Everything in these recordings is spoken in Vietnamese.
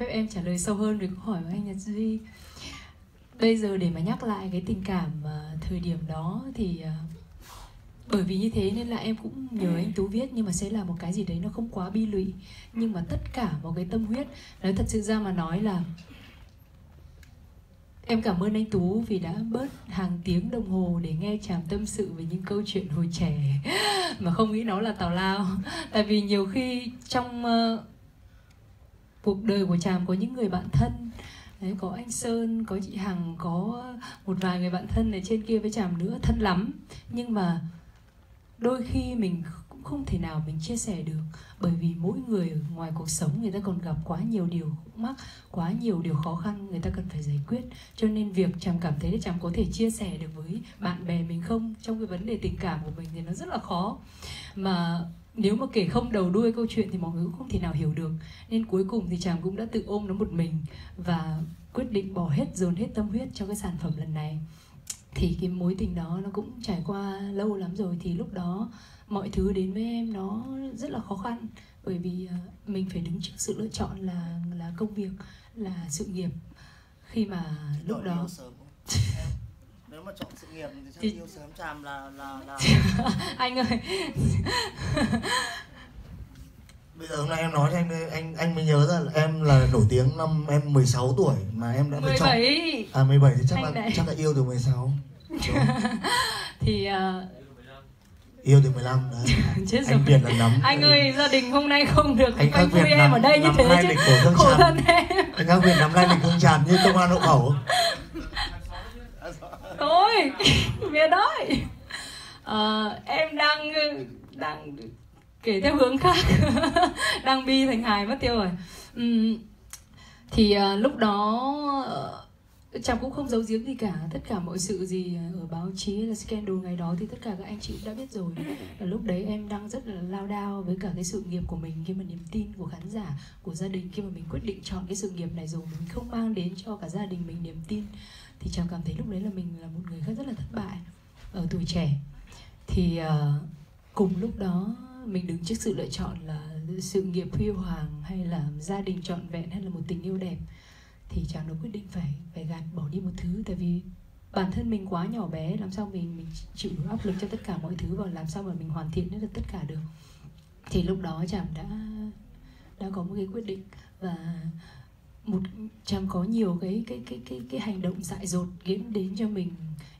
phép em trả lời sâu hơn về câu hỏi của anh Nhật Duy. Bây giờ để mà nhắc lại cái tình cảm uh, thời điểm đó thì uh, bởi vì như thế nên là em cũng nhờ anh tú viết nhưng mà sẽ là một cái gì đấy nó không quá bi lụy. Nhưng mà tất cả một cái tâm huyết nói thật sự ra mà nói là em cảm ơn anh tú vì đã bớt hàng tiếng đồng hồ để nghe chàng tâm sự về những câu chuyện hồi trẻ. Mà không nghĩ nó là tào lao. Tại vì nhiều khi trong uh, cuộc đời của chàng có những người bạn thân. Đấy, có anh Sơn, có chị Hằng, có một vài người bạn thân ở trên kia với chàng nữa thân lắm. Nhưng mà đôi khi mình không thể nào mình chia sẻ được. Bởi vì mỗi người ngoài cuộc sống, người ta còn gặp quá nhiều điều mắc, quá nhiều điều khó khăn người ta cần phải giải quyết. Cho nên việc chàng cảm thấy là chàng có thể chia sẻ được với bạn bè mình không? Trong cái vấn đề tình cảm của mình thì nó rất là khó. Mà nếu mà kể không đầu đuôi câu chuyện thì mọi người cũng không thể nào hiểu được. Nên cuối cùng thì chàng cũng đã tự ôm nó một mình và quyết định bỏ hết, dồn hết tâm huyết cho cái sản phẩm lần này thì cái mối tình đó nó cũng trải qua lâu lắm rồi thì lúc đó mọi thứ đến với em nó rất là khó khăn. Bởi vì ờ, mình phải đứng trước sự lựa chọn là là công việc là sự nghiệp. Khi mà lúc đó nếu mà chọn sự nghiệp thì chắc thì... yêu sớm chàm là là là anh ơi bây giờ hôm nay em nói cho anh anh anh mới nhớ ra là em là nổi tiếng năm em 16 tuổi mà em đã 17 chọn... à 17 thì chắc anh là đấy. chắc là yêu từ 16 thì uh, yêu từ 15 đấy. Chết anh Việt là nắm. Anh ơi gia đình hôm nay không được anh khác Việt em ở đây như thế chứ. khổ thân em. Anh khác Việt nắm lai lịch hương tràn như công an hộ khẩu. Thôi biết đấy uh, em đang đang kể theo hướng khác. Đang bi thành hài mất tiêu rồi. Uhm, thì uh, lúc đó ờ, uh, chàng cũng không giấu giếm gì cả. Tất cả mọi sự gì ở báo chí là scandal ngày đó thì tất cả các anh chị đã biết rồi. Và lúc đấy em đang rất là lao đao với cả cái sự nghiệp của mình khi mà niềm tin của khán giả của gia đình khi mà mình quyết định chọn cái sự nghiệp này rồi mình không mang đến cho cả gia đình mình niềm tin thì chàng cảm thấy lúc đấy là mình là một người khác rất là thất bại ở tuổi trẻ. Thì uh, cùng lúc đó mình đứng trước sự lựa chọn là sự nghiệp huy hoàng hay là gia đình trọn vẹn hay là một tình yêu đẹp, thì chàng đã quyết định phải phải gạt bỏ đi một thứ. Tại vì bản thân mình quá nhỏ bé, làm sao mình mình chịu đủ áp lực cho tất cả mọi thứ và làm sao mà mình hoàn thiện được tất cả được. Thì lúc đó chàng đã đã có một cái quyết định và một, chàng có nhiều cái cái cái cái cái hành động dại dột diễn đến cho mình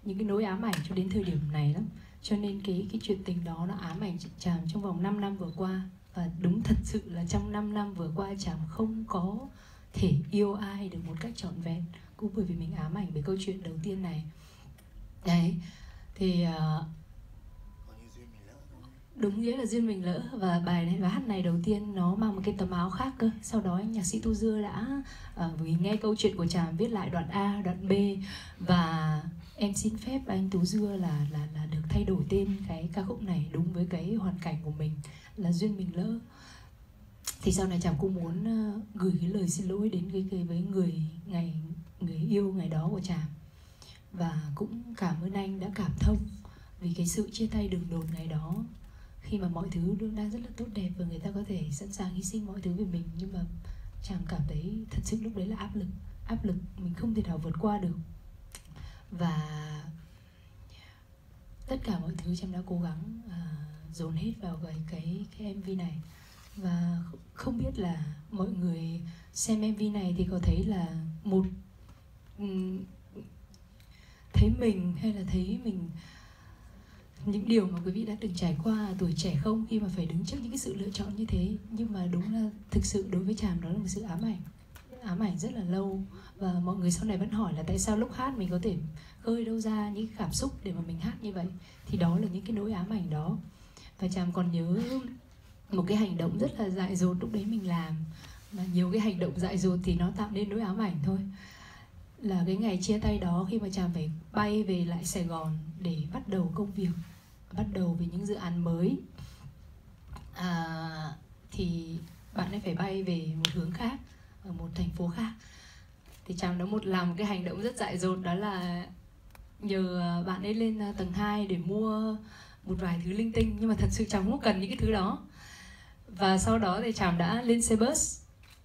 những cái nỗi ám ảnh cho đến thời điểm này lắm cho nên cái cái chuyện tình đó nó ám ảnh chàng trong vòng 5 năm vừa qua. Và đúng thật sự là trong 5 năm vừa qua chàng không có thể yêu ai được một cách trọn vẹn. Cũng bởi vì mình ám ảnh với câu chuyện đầu tiên này. Đấy thì uh, đúng nghĩa là duyên mình lỡ. Và bài này bài hát này đầu tiên nó mang một cái tấm áo khác cơ. Sau đó nhạc sĩ tu dưa đã uh, vì nghe câu chuyện của chàng viết lại đoạn a đoạn b. Và em xin phép anh tú dưa là là là được thay đổi tên cái ca khúc này đúng với cái hoàn cảnh của mình là duyên mình lỡ. Thì sau này chàng cũng muốn uh, gửi cái lời xin lỗi đến cái, cái với người ngày người yêu ngày đó của chàng. Và cũng cảm ơn anh đã cảm thông vì cái sự chia tay đường đột ngày đó khi mà mọi thứ đang rất là tốt đẹp và người ta có thể sẵn sàng hy sinh mọi thứ vì mình nhưng mà chàng cảm thấy thật sự lúc đấy là áp lực áp lực mình không thể nào vượt qua được. Và tất cả mọi thứ chàng đã cố gắng uh, dồn hết vào cái cái cái mv này. Và không biết là mọi người xem mv này thì có thấy là một um, thấy mình hay là thấy mình những điều mà quý vị đã từng trải qua tuổi trẻ không? Khi mà phải đứng trước những cái sự lựa chọn như thế, nhưng mà đúng là thực sự đối với chàng đó là một sự ám ảnh. Ám ảnh rất là lâu. Và mọi người sau này vẫn hỏi là tại sao lúc hát mình có thể khơi đâu ra những cảm xúc để mà mình hát như vậy? Thì đó là những cái nỗi ám ảnh đó. Và chàng còn nhớ một cái hành động rất là dại dột lúc đấy mình làm. Mà nhiều cái hành động dại dột thì nó tạo nên nỗi ám ảnh thôi là cái ngày chia tay đó khi mà chàng phải bay về lại Sài Gòn để bắt đầu công việc bắt đầu với những dự án mới. À, thì bạn ấy phải bay về một hướng khác ở một thành phố khác. Thì chàng đã một làm một cái hành động rất dại dột đó là nhờ bạn ấy lên à, tầng 2 để mua một vài thứ linh tinh. Nhưng mà thật sự chàng không cần những cái thứ đó. Và sau đó thì chàng đã lên xe bus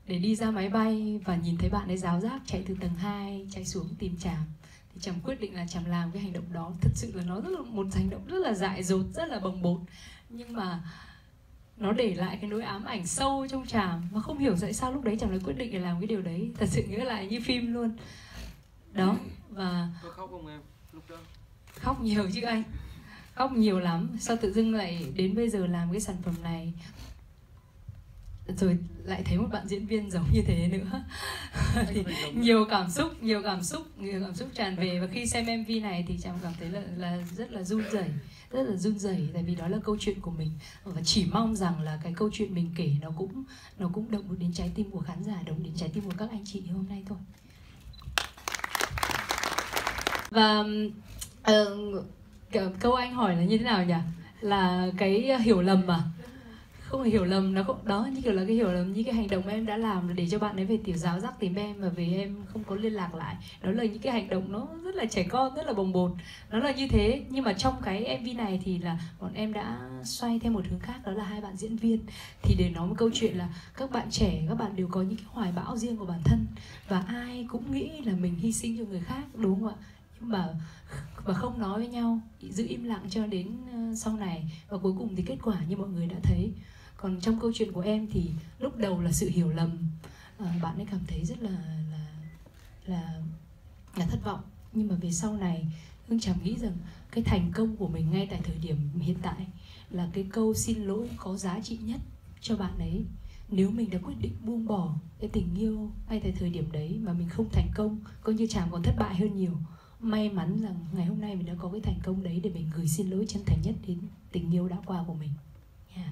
để đi ra máy bay và nhìn thấy bạn ấy giáo giác chạy từ tầng 2 chạy xuống tìm chàm thì chàng quyết định là chàng làm cái hành động đó. Thật sự là nó rất là một hành động rất là dại dột rất là bồng bột. Nhưng mà nó để lại cái nỗi ám ảnh sâu trong chàng mà không hiểu tại sao lúc đấy chàng lại quyết định để làm cái điều đấy. Thật sự nghĩa là như phim luôn. Đó và có khóc không em? Lúc đó. Khóc nhiều chứ anh. Khóc nhiều lắm. Sao tự dưng lại đến bây giờ làm cái sản phẩm này rồi lại thấy một bạn diễn viên giống như thế nữa. Thì nhiều cảm xúc nhiều cảm xúc nhiều cảm xúc tràn về. Và khi xem mv này thì chàng cảm thấy là, là rất là run rẩy rất là run rẩy. Tại vì đó là câu chuyện của mình. Và chỉ mong rằng là cái câu chuyện mình kể nó cũng nó cũng động đến trái tim của khán giả động đến trái tim của các anh chị hôm nay thôi. Và uh, câu anh hỏi là như thế nào nhỉ? Là cái hiểu lầm à không phải hiểu lầm, nó cũng đó, như kiểu là cái hiểu lầm, như cái hành động em đã làm để cho bạn ấy về tiểu giáo giác tìm em và về em không có liên lạc lại. Đó là những cái hành động nó rất là trẻ con, rất là bồng bột. Nó là như thế, nhưng mà trong cái mv này thì là bọn em đã xoay theo một hướng khác, đó là hai bạn diễn viên. Thì để nói một câu chuyện là các bạn trẻ, các bạn đều có những cái hoài bão riêng của bản thân và ai cũng nghĩ là mình hy sinh cho người khác, đúng không ạ? Nhưng mà và không nói với nhau giữ im lặng cho đến ờ, sau này. Và cuối cùng thì kết quả như mọi người đã thấy. Còn trong câu chuyện của em thì lúc đầu là sự hiểu lầm. À, bạn ấy cảm thấy rất là là là là thất vọng. Nhưng mà về sau này hương chẳng nghĩ rằng cái thành công của mình ngay tại thời điểm hiện tại là cái câu xin lỗi có giá trị nhất cho bạn ấy. Nếu mình đã quyết định buông bỏ cái tình yêu ngay tại thời điểm đấy mà mình không thành công coi như chàng còn thất bại hơn nhiều may mắn rằng ngày hôm nay mình đã có cái thành công đấy để mình gửi xin lỗi chân thành nhất đến tình yêu đã qua của mình yeah.